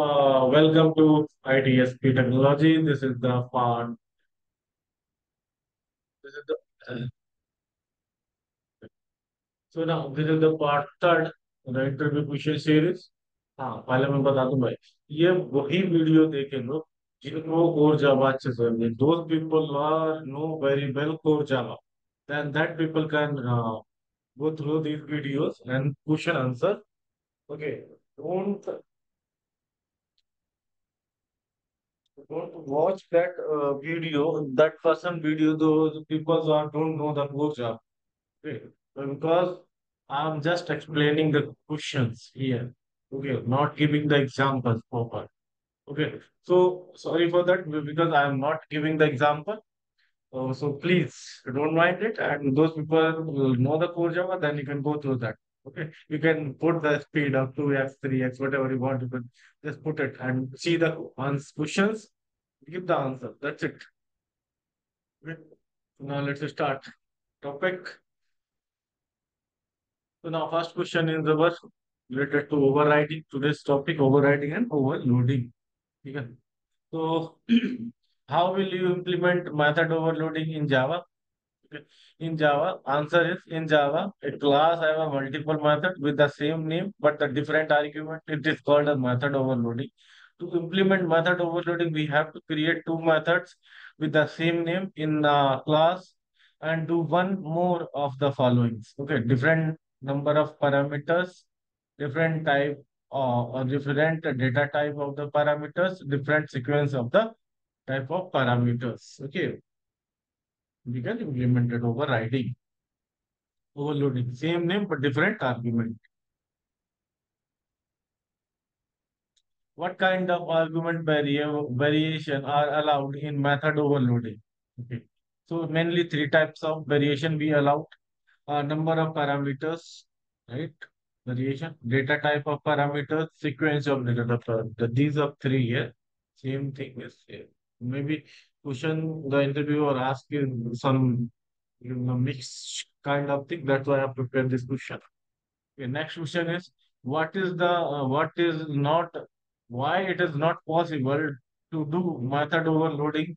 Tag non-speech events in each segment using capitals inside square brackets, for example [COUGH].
uh, welcome to ITSP Technology. This is the part. This is the. So now this is the part third, in the interview question series. हाँ पहले मैं बता दूँ भाई ये वही वीडियो देखे लोग जिनको कोर जावा अच्छे से समझे those people are know very well core Java then that people can uh, go through these videos and question answer okay don't watch that uh, video, that person video, those people don't know the Java. Okay, because I'm just explaining the questions here. Okay, not giving the examples proper. Okay, so sorry for that because I am not giving the example. Uh, so please don't mind it. And those people will know the core then you can go through that. Okay, you can put the speed of 2x, 3x, whatever you want. You can just put it and see the answers, questions, give the answer. That's it. Okay. Now let's start. Topic. So now first question is our related to overriding. Today's topic overriding and overloading. Okay. So [CLEARS THROAT] how will you implement method overloading in Java? Okay. In Java, answer is in Java, a class have a multiple method with the same name but the different argument. It is called a method overloading. To implement method overloading, we have to create two methods with the same name in the class and do one more of the followings. Okay, different number of parameters, different type uh, or different data type of the parameters, different sequence of the type of parameters. Okay, we can implement it overriding, overloading, same name but different argument. What kind of argument variation are allowed in method overloading? Okay, so mainly three types of variation we allowed. Uh, number of parameters, right? Variation, data type of parameters, sequence of data parameters. These are three here. Same thing is here. Maybe question the interviewer ask you some you know, mixed kind of thing. That's why I prepared this question. Okay, next question is what is the uh, what is not why it is not possible to do method overloading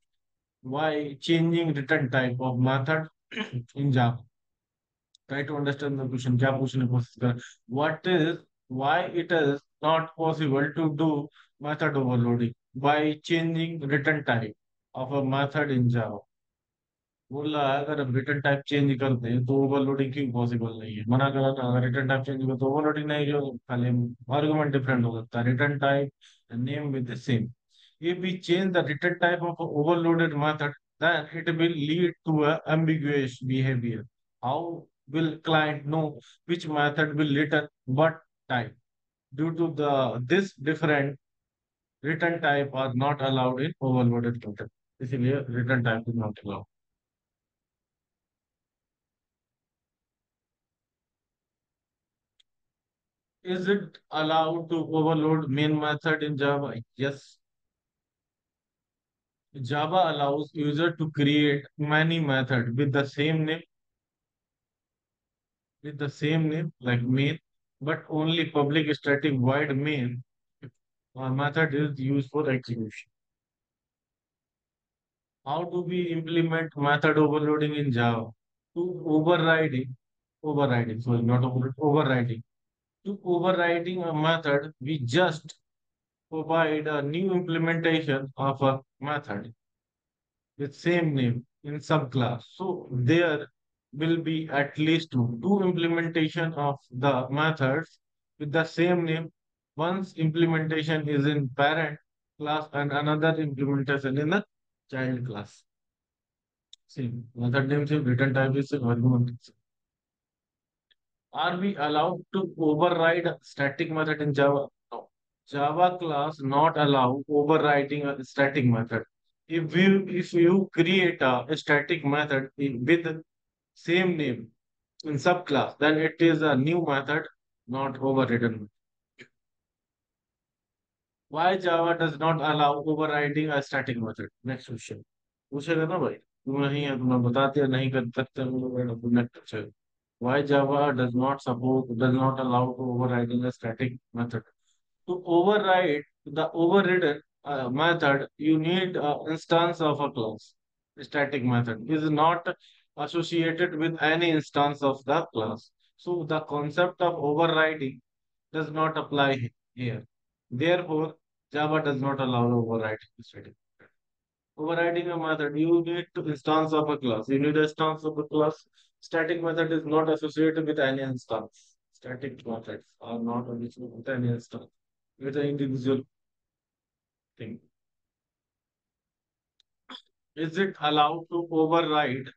by changing return type of method [CLEARS THROAT] in Java. Try to understand the question. Java question What is why it is not possible to do method overloading by changing return type of a method in Java? बोला है, अगर return type change करते हैं तो overloading क्यों possible नहीं है? मना करा ना अगर रिटर्न टाइप चेंज कर तो ओवरलोडिंग नहीं, जो खाली आर्गुमेंट डिफरेंट हो सकता है। Return type name with the same if we change the return type of overloaded method then it will lead to a ambiguous behaviour how will client know which method will return what type due to the this different return type are not allowed in overloaded method इसीलिए return type is not allowed Is it allowed to overload main method in Java? Yes. Java allows user to create many method with the same name, with the same name like main, but only public static void main uh, method is used for execution. How do we implement method overloading in Java? To overriding, overriding, sorry, not overload, overriding to overriding a method, we just provide a new implementation of a method with same name in subclass. So there will be at least two, implementation of the methods with the same name. Once implementation is in parent class and another implementation in the child class. Same method name same, return type is same, argument same. Are we allowed to override static method in Java? No. Java class not allow overriding a static method. If you if you create a, a static method with same name in subclass, then it is a new method, not overridden. Why Java does not allow overriding a static method? Next question. पूछेगा ना भाई तुम नहीं है तुम्हें बताते नहीं कर सकते next why Java does not support, does not allow to overriding a static method. To override the overridden uh, method, you need an instance of a class. Static method is not associated with any instance of the class. So the concept of overriding does not apply here. Therefore, Java does not allow overriding static. method. Overriding a method, you need to instance of a class. You need a instance of a class. Static method is not associated with any instance. Static methods are not associated with any instance, with an individual thing. Is it allowed to override?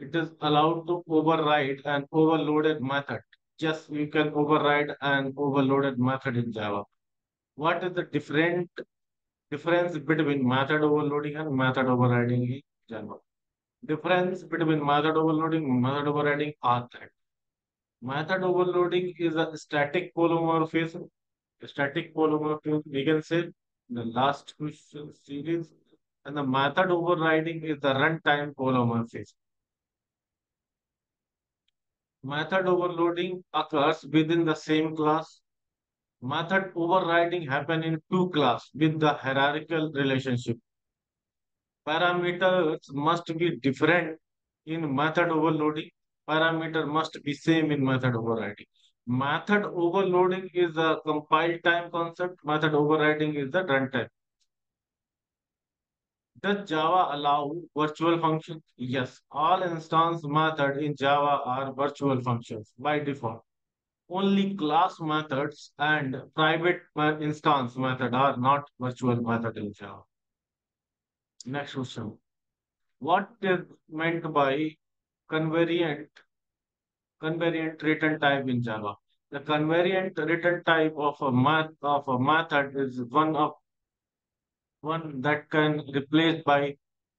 It is allowed to override an overloaded method. Yes, you can override an overloaded method in Java. What is the different difference between method overloading and method overriding in Java? Difference between method overloading and method overriding are that method overloading is a static polymorphism. A static polymorphism, we can say the last question series, and the method overriding is the runtime polymorphism. Method overloading occurs within the same class. Method overriding happen in two class with the hierarchical relationship. Parameters must be different in method overloading. Parameter must be same in method overriding. Method overloading is a compile time concept. Method overriding is the runtime. Does Java allow virtual functions? Yes, all instance method in Java are virtual functions by default. Only class methods and private uh, instance method are not virtual method in Java. Next question. What is meant by convariant convariant return type in Java? The convariant return type of a math of a method is one of one that can replaced by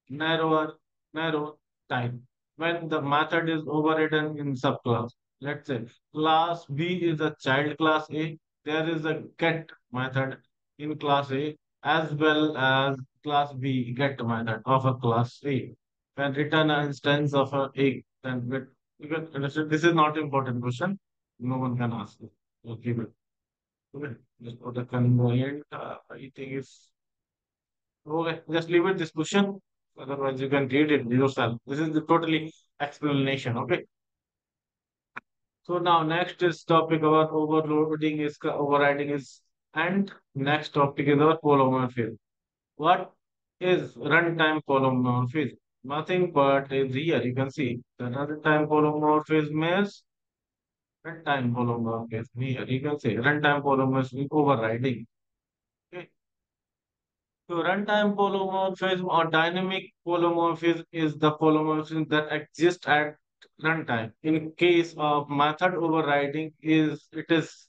narrower narrow type when the method is overridden in subclass. Let's say class B is a child class A. There is a get method in class A as well as class B get method of a class A. Can return an instance of a A. Then get, you can understand this is not important question. No one can ask it. Okay, but okay. Just for the convariant, uh, I think is Okay, just leave it this question. Otherwise, you can read it yourself. This is the totally explanation. Okay. So now next is topic about overloading is overriding is and next topic is our polymorphism. What is runtime polymorphism? Nothing but is here. You can see the runtime polymorphism is runtime polymorphism here. You can see runtime polymorphism overriding. Okay. So runtime polymorphism or dynamic polymorphism is the polymorphism that exists at runtime. In case of method overriding, is it is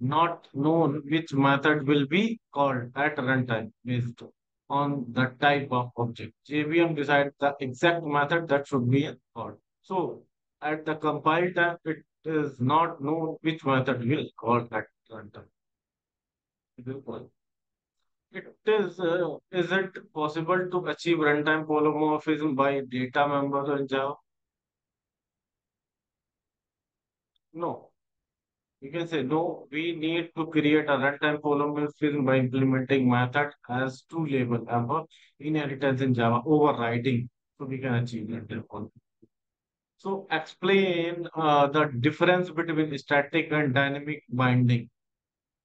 not known which method will be called at runtime based on the type of object. JVM decides the exact method that should be called. So at the compile time, it is not known which method will call at runtime. It is, uh, is it possible to achieve runtime polymorphism by data members in Java? No. You can say no, we need to create a runtime polymorphism by implementing method as two label above inheritance in Java overriding. So we can achieve runtime polymorphism. So explain uh, the difference between static and dynamic binding.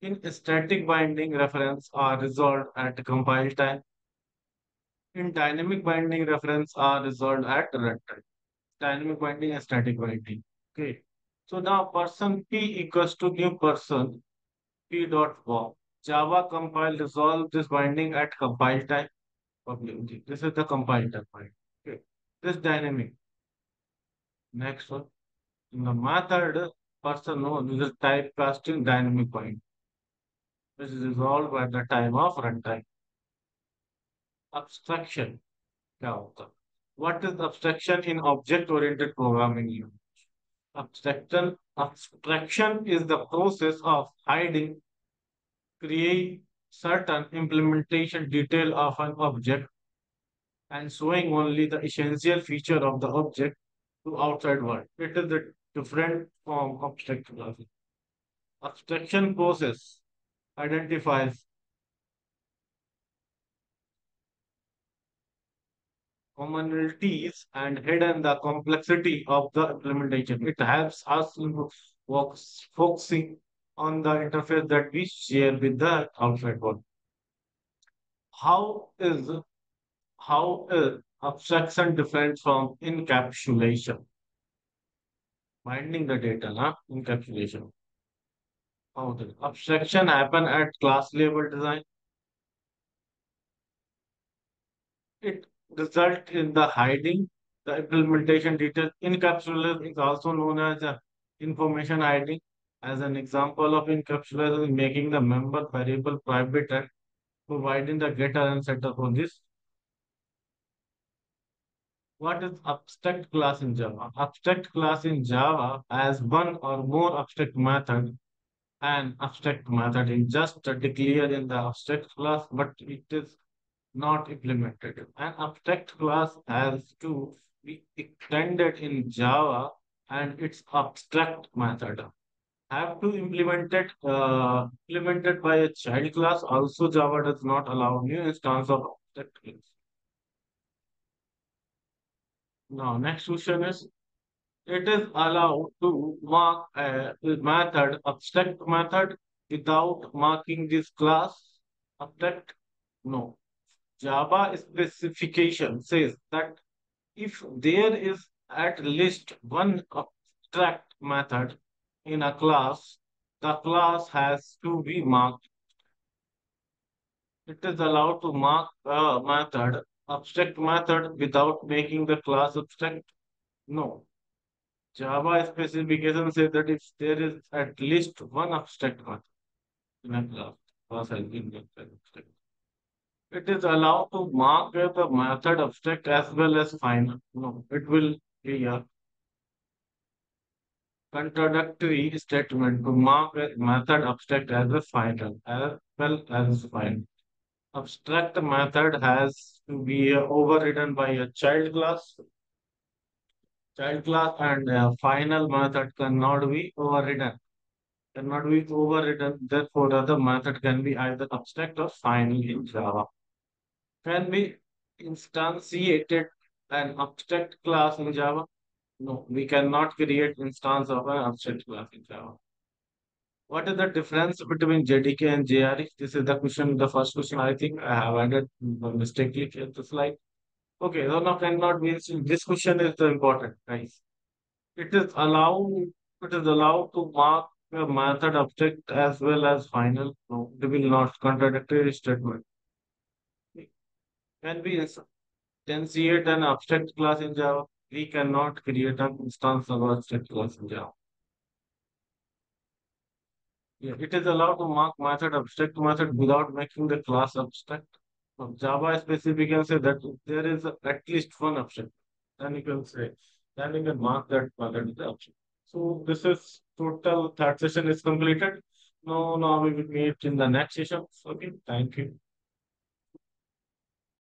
In static binding, reference are resolved at compile time. In dynamic binding, reference are resolved at runtime. Dynamic binding and static binding. Okay. So now person P equals to new person P dot form. Java compile resolve this binding at compile time. This is the compile time. Okay. This dynamic. Next one. In the method, person known is type casting dynamic point, This is resolved by the time of runtime. Abstraction. What is abstraction in object-oriented programming? Abstraction, abstraction is the process of hiding, create certain implementation detail of an object and showing only the essential feature of the object to outside world. It is a different form of abstraction. Abstraction process identifies commonalities and hidden the complexity of the implementation. It helps us in focusing on the interface that we share with the outside world. How is how is abstraction different from encapsulation? Binding the data, na? Encapsulation. How does abstraction happen at class level design? It results in the hiding the implementation details. Encapsulation is also known as information hiding. As an example of encapsulation, making the member variable private and providing the getter and setter for this. What is abstract class in Java? Abstract class in Java has one or more abstract method. An abstract method is just declared in the abstract class, but it is not implemented. An abstract class has to be extended in Java and its abstract method have to implement it uh, implemented by a child class. Also, Java does not allow new instance of abstract class. Now, next question is, it is allowed to mark a method, abstract method, without marking this class abstract? No. Java specification says that if there is at least one abstract method in a class, the class has to be marked. It is allowed to mark a method, abstract method, without making the class abstract. No. Java specification says that if there is at least one abstract method in a class, class has been abstract. It is allowed to mark the method abstract as well as final. No, it will be a contradictory statement to mark a method abstract as a final as well as final. Abstract method has to be overridden by a child class. Child class and final method cannot be overridden. Cannot be overridden. Therefore, the method can be either abstract or final in Java. Can we instantiated an abstract class in Java no, we cannot create instance of an abstract class in Java. What is the difference between JDK and JRE? This is the question, the first question I think I have added mistakenly in the slide. Okay, so now cannot be, this question is the important, guys. It is allowed, it is allowed to mark a method object as well as final. No, it will not contradictory statement. Can we instantiate an abstract class in Java we cannot create an instance of state class in Java. Yeah, it is allowed to mark method abstract method without making the class abstract. From Java specific can say that there is at least one object. Then you can say, then you can mark that method the object. So this is total third session is completed. Now, now we will meet in the next session. Okay, thank you.